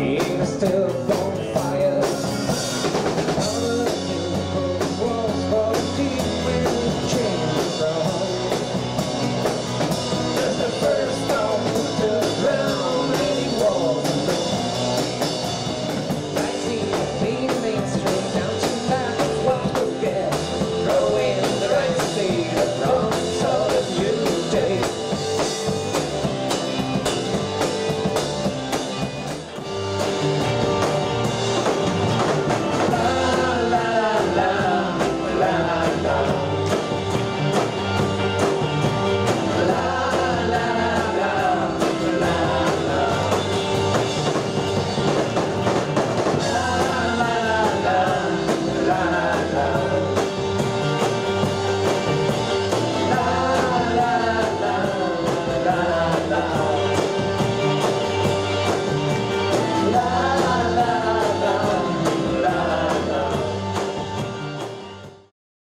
Even still